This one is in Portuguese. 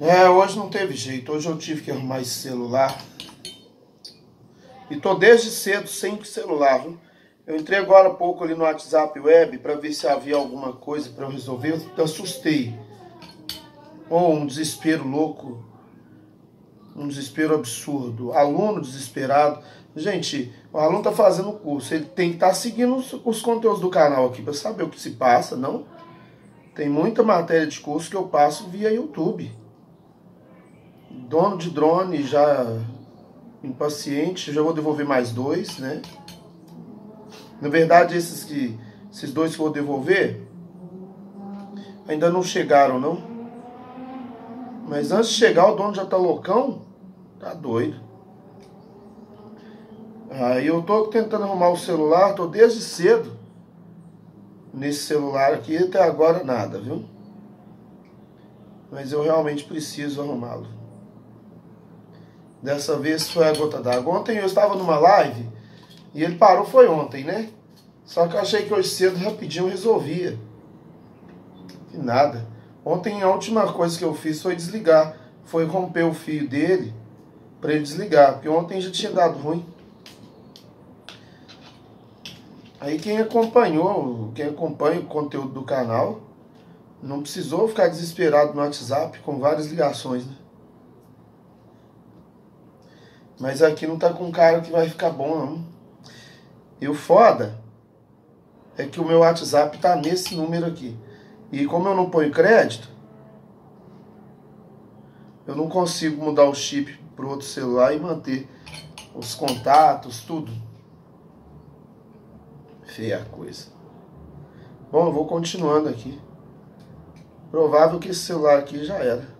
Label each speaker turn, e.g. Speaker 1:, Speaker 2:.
Speaker 1: É, hoje não teve jeito. Hoje eu tive que arrumar esse celular. E tô desde cedo sem celular, viu? Eu entrei agora há pouco ali no WhatsApp Web para ver se havia alguma coisa para eu resolver. Eu assustei. Ou oh, um desespero louco. Um desespero absurdo. Aluno desesperado. Gente, o aluno tá fazendo o curso. Ele tem que estar tá seguindo os, os, conteúdos do canal aqui para saber o que se passa, não? Tem muita matéria de curso que eu passo via YouTube dono de drone já impaciente, já vou devolver mais dois, né? Na verdade, esses que esses dois que vou devolver ainda não chegaram, não. Mas antes de chegar, o dono já tá loucão, tá doido. Aí eu tô tentando arrumar o celular, tô desde cedo nesse celular aqui, até agora nada, viu? Mas eu realmente preciso arrumá-lo. Dessa vez foi a gota d'água. Ontem eu estava numa live e ele parou, foi ontem, né? Só que eu achei que hoje cedo rapidinho resolvia. E nada. Ontem a última coisa que eu fiz foi desligar. Foi romper o fio dele para ele desligar. Porque ontem já tinha dado ruim. Aí quem acompanhou, quem acompanha o conteúdo do canal, não precisou ficar desesperado no WhatsApp com várias ligações, né? Mas aqui não tá com cara que vai ficar bom, não. E o foda é que o meu WhatsApp tá nesse número aqui. E como eu não ponho crédito, eu não consigo mudar o chip pro outro celular e manter os contatos, tudo. Feia coisa. Bom, eu vou continuando aqui. Provável que esse celular aqui já era.